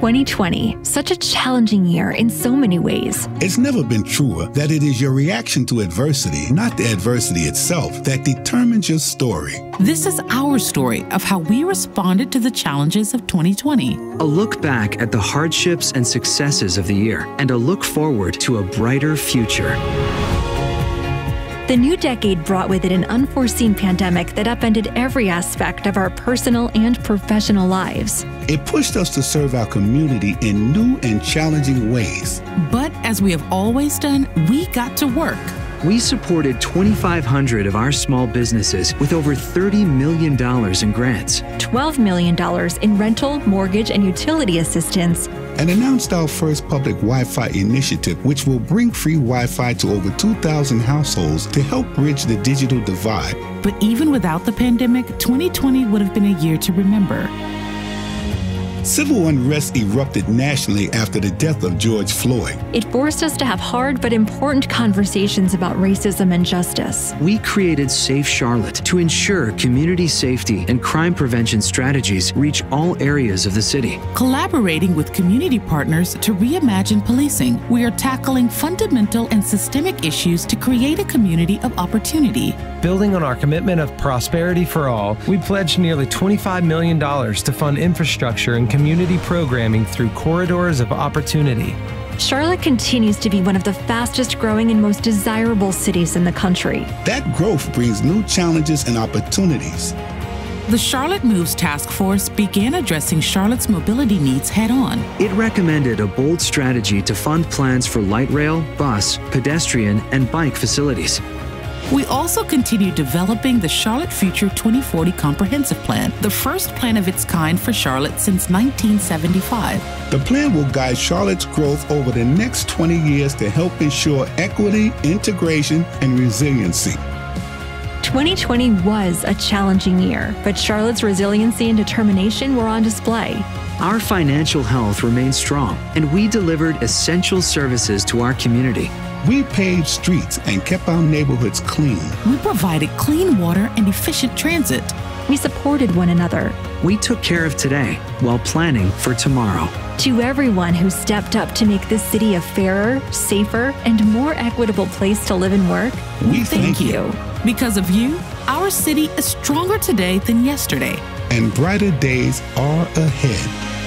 2020, such a challenging year in so many ways. It's never been truer that it is your reaction to adversity, not the adversity itself, that determines your story. This is our story of how we responded to the challenges of 2020. A look back at the hardships and successes of the year, and a look forward to a brighter future. The new decade brought with it an unforeseen pandemic that upended every aspect of our personal and professional lives. It pushed us to serve our community in new and challenging ways. But as we have always done, we got to work. We supported 2,500 of our small businesses with over $30 million in grants, $12 million in rental, mortgage, and utility assistance, and announced our first public Wi Fi initiative, which will bring free Wi Fi to over 2,000 households to help bridge the digital divide. But even without the pandemic, 2020 would have been a year to remember. Civil unrest erupted nationally after the death of George Floyd. It forced us to have hard but important conversations about racism and justice. We created Safe Charlotte to ensure community safety and crime prevention strategies reach all areas of the city. Collaborating with community partners to reimagine policing, we are tackling fundamental and systemic issues to create a community of opportunity. Building on our commitment of prosperity for all, we pledged nearly $25 million to fund infrastructure and community programming through corridors of opportunity. Charlotte continues to be one of the fastest growing and most desirable cities in the country. That growth brings new challenges and opportunities. The Charlotte Moves Task Force began addressing Charlotte's mobility needs head on. It recommended a bold strategy to fund plans for light rail, bus, pedestrian, and bike facilities. We also continue developing the Charlotte Future 2040 Comprehensive Plan, the first plan of its kind for Charlotte since 1975. The plan will guide Charlotte's growth over the next 20 years to help ensure equity, integration, and resiliency. 2020 was a challenging year, but Charlotte's resiliency and determination were on display. Our financial health remained strong, and we delivered essential services to our community. We paved streets and kept our neighborhoods clean. We provided clean water and efficient transit. We supported one another. We took care of today while planning for tomorrow. To everyone who stepped up to make this city a fairer, safer, and more equitable place to live and work, we thank, thank you. Because of you, our city is stronger today than yesterday. And brighter days are ahead.